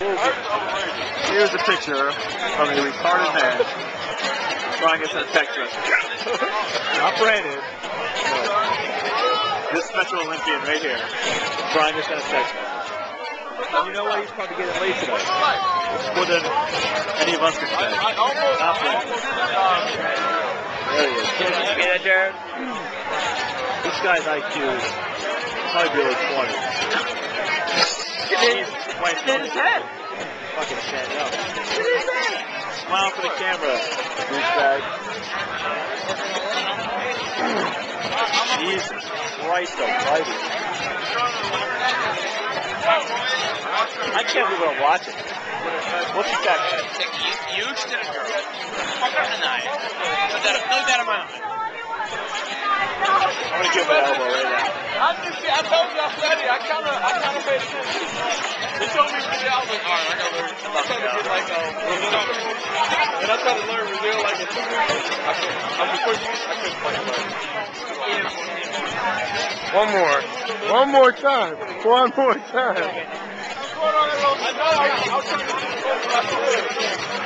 Here's a picture of a retarded man trying to send a text. Not Brandon. This Special Olympian right here trying to send a text message. And you know what? He's probably getting late tonight. It's more than any of us can say. Not. There he is. Did you it, Jared? This guy's IQ is probably below 20. He's playing Hit his head. fucking stand up. Hit his head. Smile for the camera, douchebag. Jesus Christ almighty. I can't believe I'm watching. What's he got? Huge to the girl. Tonight. Put that, put that in my eye. I'm gonna give him an elbow right now. I just, I told you I studied. I kind of, I kind of paid attention. Told me to. I was like, all right, I gotta learn. I'm trying to get like, um, Brazil. And I tried to learn Brazil like in two weeks. I could, I'm the first I couldn't fucking learn. One more. One more time. One more time. I know, I was, trying to do the